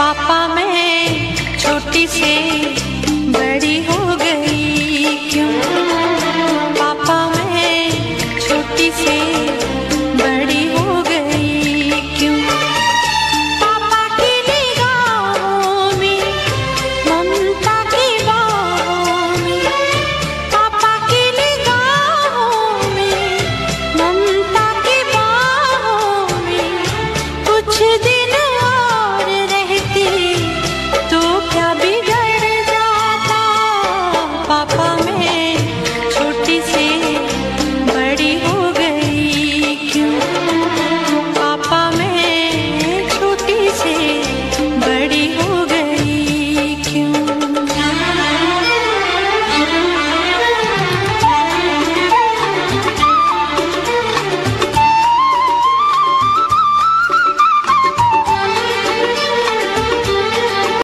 पापा मैं छोटी से बड़ी हो गई, क्यों? पापा मैं छोटी से बड़ी हो गई, क्यों? पापा की निगाहों में, ममता की बाहों में, पापा की निगाहों में, ममता की बाहों में कुछ दिन